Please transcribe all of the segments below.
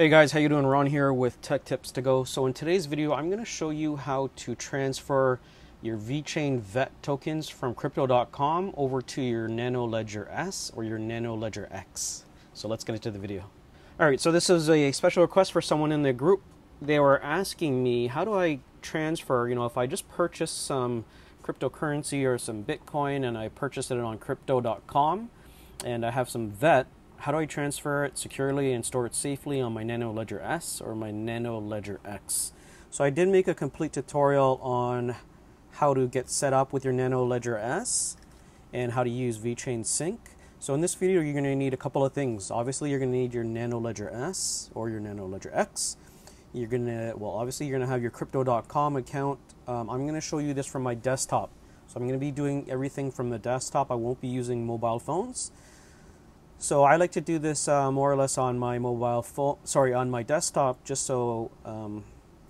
Hey guys, how you doing? Ron here with Tech Tips to Go. So in today's video, I'm going to show you how to transfer your VeChain VET tokens from Crypto.com over to your Nano Ledger S or your Nano Ledger X. So let's get into the video. All right, so this is a special request for someone in the group. They were asking me, how do I transfer, you know, if I just purchase some cryptocurrency or some Bitcoin and I purchased it on Crypto.com and I have some VET, how do I transfer it securely and store it safely on my Nano Ledger S or my Nano Ledger X? So I did make a complete tutorial on how to get set up with your Nano Ledger S and how to use VeChain Sync. So in this video, you're going to need a couple of things. Obviously, you're going to need your Nano Ledger S or your Nano Ledger X. You're going to, well, obviously, you're going to have your Crypto.com account. Um, I'm going to show you this from my desktop. So I'm going to be doing everything from the desktop. I won't be using mobile phones. So I like to do this uh, more or less on my mobile phone, sorry, on my desktop, just so um,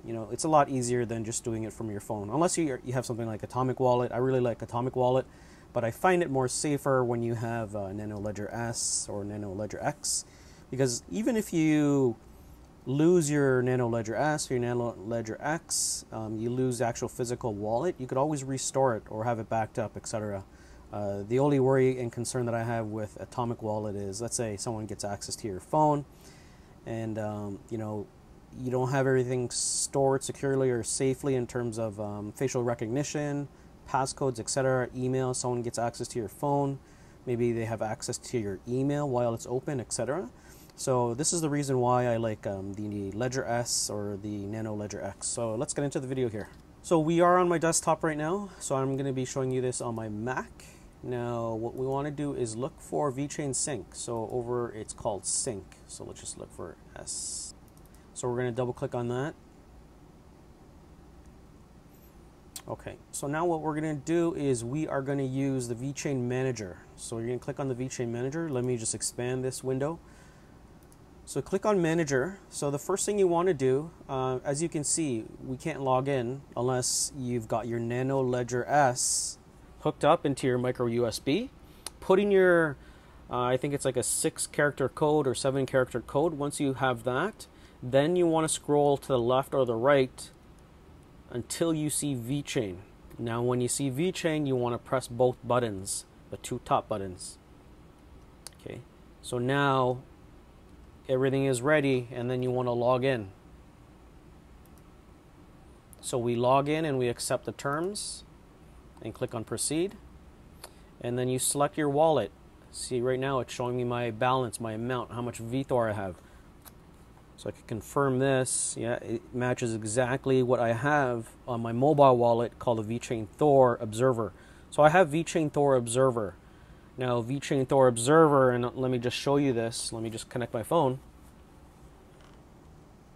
you know it's a lot easier than just doing it from your phone. Unless you you have something like Atomic Wallet, I really like Atomic Wallet, but I find it more safer when you have uh, Nano Ledger S or Nano Ledger X, because even if you lose your Nano Ledger S or your Nano Ledger X, um, you lose actual physical wallet, you could always restore it or have it backed up, etc. Uh, the only worry and concern that I have with Atomic Wallet is, let's say someone gets access to your phone, and um, you know you don't have everything stored securely or safely in terms of um, facial recognition, passcodes, etc. Email. Someone gets access to your phone, maybe they have access to your email while it's open, etc. So this is the reason why I like um, the Ledger S or the Nano Ledger X. So let's get into the video here. So we are on my desktop right now. So I'm going to be showing you this on my Mac. Now, what we want to do is look for VeChain Sync. So over, it's called Sync. So let's just look for S. So we're going to double click on that. Okay, so now what we're going to do is we are going to use the VeChain Manager. So you're going to click on the VeChain Manager. Let me just expand this window. So click on Manager. So the first thing you want to do, uh, as you can see, we can't log in unless you've got your Nano Ledger S hooked up into your micro USB, putting your, uh, I think it's like a six character code or seven character code. Once you have that, then you want to scroll to the left or the right until you see VeChain. Now, when you see VeChain, you want to press both buttons, the two top buttons. Okay, so now everything is ready, and then you want to log in. So we log in and we accept the terms and click on proceed. And then you select your wallet. See right now it's showing me my balance, my amount, how much VeThor I have. So I can confirm this. Yeah, it matches exactly what I have on my mobile wallet called the VeChain Thor Observer. So I have VeChain Thor Observer. Now VeChain Thor Observer, and let me just show you this. Let me just connect my phone.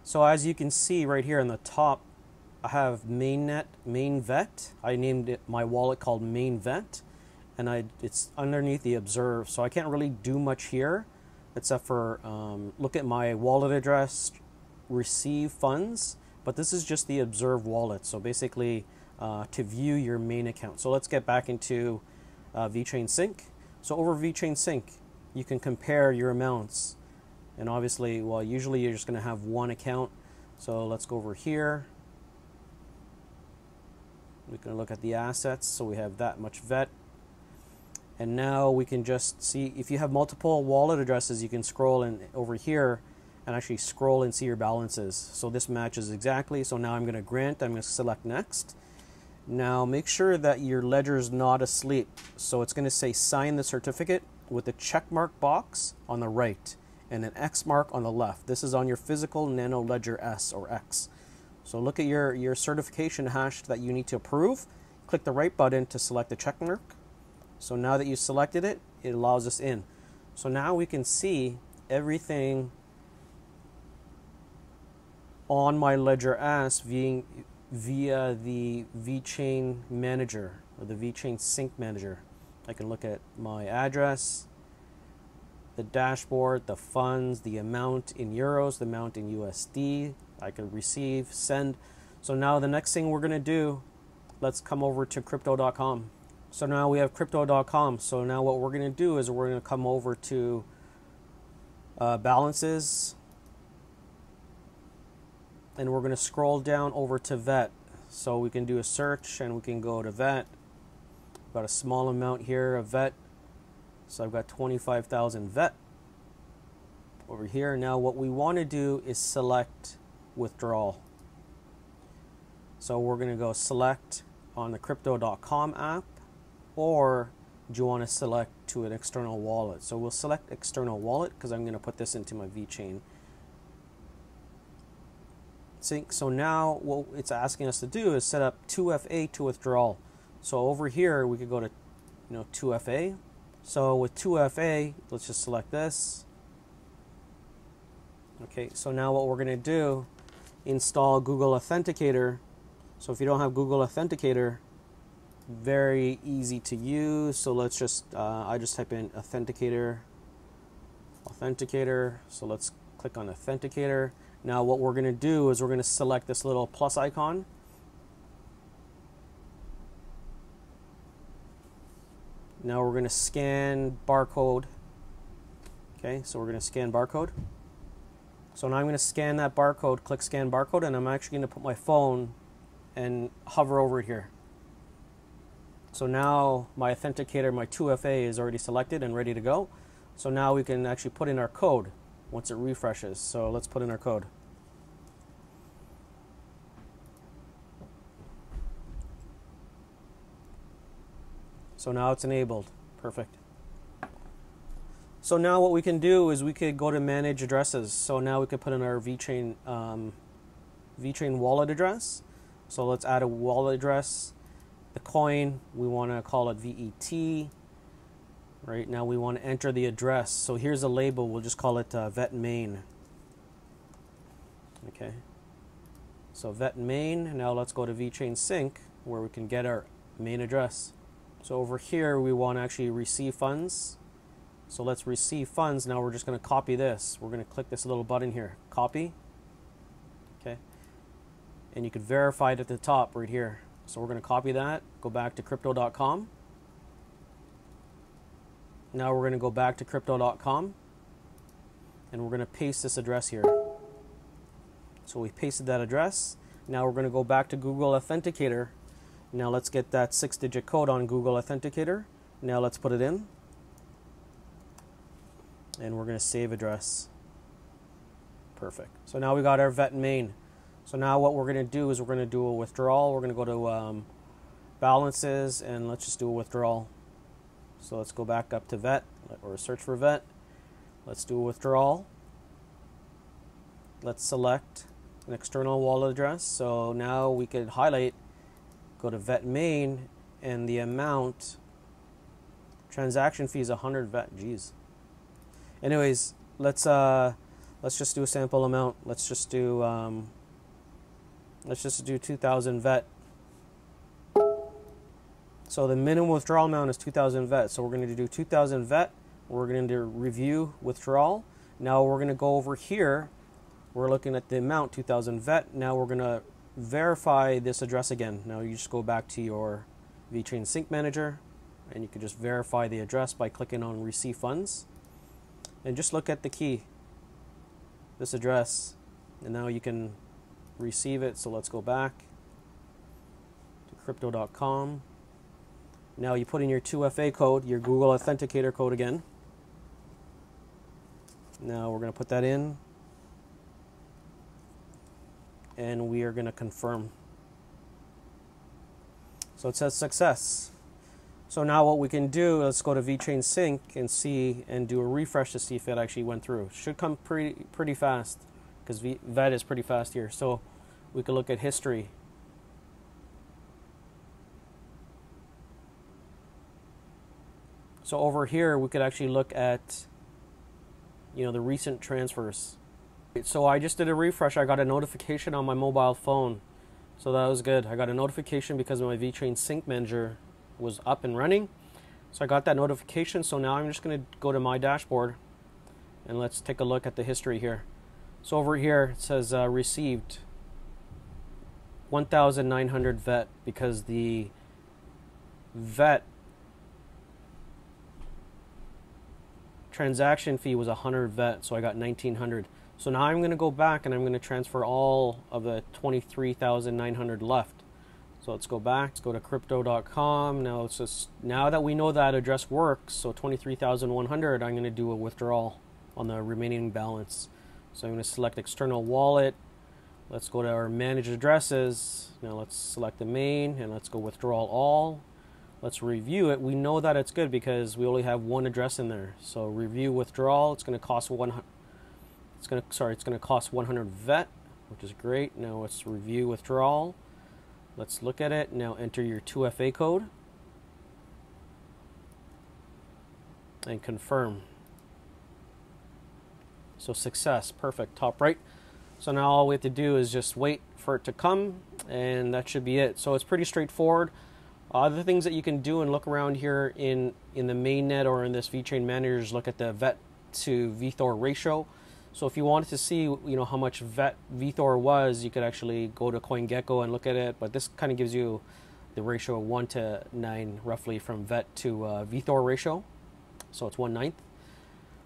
So as you can see right here on the top I have mainnet main vet. I named it my wallet called main vet, and I it's underneath the observe. So I can't really do much here, except for um, look at my wallet address, receive funds. But this is just the observe wallet. So basically, uh, to view your main account. So let's get back into uh, VeChain Sync. So over VeChain Sync, you can compare your amounts. And obviously, well, usually you're just going to have one account. So let's go over here we can look at the assets so we have that much vet. And now we can just see if you have multiple wallet addresses you can scroll in over here and actually scroll and see your balances. So this matches exactly. So now I'm going to grant I'm going to select next. Now make sure that your ledger is not asleep. So it's going to say sign the certificate with a check mark box on the right and an X mark on the left. This is on your physical nano ledger S or X so look at your, your certification hash that you need to approve. Click the right button to select the check mark. So now that you selected it, it allows us in. So now we can see everything on my Ledger S via, via the VeChain Manager or the VeChain Sync Manager. I can look at my address, the dashboard, the funds, the amount in euros, the amount in USD, I can receive, send. So now the next thing we're going to do, let's come over to crypto.com. So now we have crypto.com. So now what we're going to do is we're going to come over to uh, balances. and we're going to scroll down over to vet. So we can do a search and we can go to vet. Got a small amount here of vet. So I've got 25,000 vet over here. Now what we want to do is select withdrawal. So we're going to go select on the crypto.com app or do you want to select to an external wallet? So we'll select external wallet because I'm going to put this into my VeChain sync. So now what it's asking us to do is set up 2FA to withdrawal. So over here we could go to you know 2FA. So with 2FA, let's just select this. Okay, so now what we're going to do, install Google Authenticator. So if you don't have Google Authenticator, very easy to use. So let's just, uh, I just type in Authenticator, Authenticator. So let's click on Authenticator. Now what we're going to do is we're going to select this little plus icon. Now we're going to scan barcode. Okay, so we're going to scan barcode. So now I'm going to scan that barcode, click scan barcode, and I'm actually going to put my phone and hover over it here. So now my authenticator, my 2FA is already selected and ready to go. So now we can actually put in our code once it refreshes. So let's put in our code. So now it's enabled. Perfect. So now what we can do is we could go to manage addresses. So now we could put in our VeChain um, wallet address. So let's add a wallet address. The coin we want to call it VET. Right now we want to enter the address. So here's a label. We'll just call it uh, vet main. Okay. So vet main. Now let's go to VeChain sync where we can get our main address. So over here, we want to actually receive funds. So let's receive funds. Now we're just going to copy this. We're going to click this little button here, copy. Okay. And you can verify it at the top right here. So we're going to copy that, go back to crypto.com. Now we're going to go back to crypto.com and we're going to paste this address here. So we pasted that address. Now we're going to go back to Google Authenticator now let's get that six digit code on Google Authenticator. Now let's put it in. And we're going to save address. Perfect. So now we got our vet main. So now what we're going to do is we're going to do a withdrawal. We're going to go to um, balances and let's just do a withdrawal. So let's go back up to vet or search for vet. Let's do a withdrawal. Let's select an external wallet address. So now we could highlight go to vet main and the amount transaction fee is 100 vet jeez anyways let's uh let's just do a sample amount. Let's just do um let's just do 2000 vet. So the minimum withdrawal amount is 2000 vet. So we're going to do 2000 vet. We're going to review withdrawal. Now we're going to go over here. We're looking at the amount 2000 vet. Now we're going to verify this address again. Now you just go back to your VeChain Sync Manager and you can just verify the address by clicking on Receive Funds and just look at the key, this address, and now you can receive it. So let's go back to crypto.com. Now you put in your 2FA code, your Google Authenticator code again. Now we're going to put that in and we are going to confirm. So it says success. So now what we can do, let's go to VeChain Sync and see and do a refresh to see if it actually went through. Should come pretty pretty fast because VET is pretty fast here. So we can look at history. So over here we could actually look at you know the recent transfers. So I just did a refresh. I got a notification on my mobile phone. So that was good. I got a notification because of my VeChain Sync Manager was up and running. So I got that notification. So now I'm just going to go to my dashboard and let's take a look at the history here. So over here it says uh, received 1,900 vet because the vet transaction fee was 100 vet, so I got 1,900. So now I'm going to go back and I'm going to transfer all of the 23,900 left. So let's go back, let's go to crypto.com. Now it's just now that we know that address works, so 23,100, I'm going to do a withdrawal on the remaining balance. So I'm going to select external wallet. Let's go to our managed addresses. Now let's select the main and let's go withdrawal all. Let's review it. We know that it's good because we only have one address in there. So review withdrawal. It's going to cost one. It's going to sorry. It's going to cost 100 vet, which is great. Now let's review withdrawal. Let's look at it. Now enter your 2FA code and confirm. So success, perfect, top right. So now all we have to do is just wait for it to come and that should be it. So it's pretty straightforward. Other things that you can do and look around here in, in the mainnet or in this VeChain manager is look at the VET to VeThor ratio. So if you wanted to see, you know, how much vet VeThor was, you could actually go to CoinGecko and look at it. But this kind of gives you the ratio of one to nine, roughly, from vet to uh, VeThor ratio. So it's one ninth.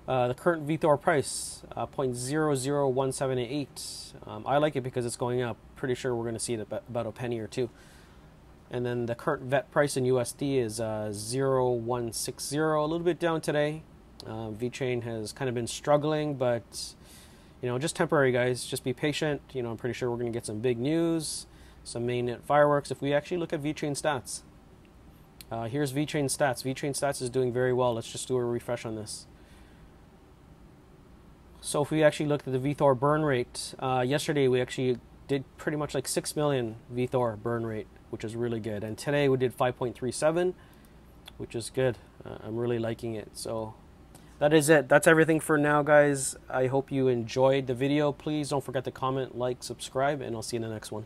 Uh, the current VeThor price, uh, 0.001788. Um, I like it because it's going up. Pretty sure we're going to see it about a penny or two. And then the current vet price in USD is uh, 0160, a little bit down today. Uh, has kind of been struggling, but you know, just temporary, guys. Just be patient. You know, I'm pretty sure we're going to get some big news, some mainnet fireworks. If we actually look at VeChain stats, uh, here's VeChain stats. VeChain stats is doing very well. Let's just do a refresh on this. So if we actually looked at the VeThor burn rate, uh, yesterday we actually did pretty much like 6 million VeThor burn rate, which is really good. And today we did 5.37, which is good. Uh, I'm really liking it. So that is it. That's everything for now, guys. I hope you enjoyed the video. Please don't forget to comment, like, subscribe, and I'll see you in the next one.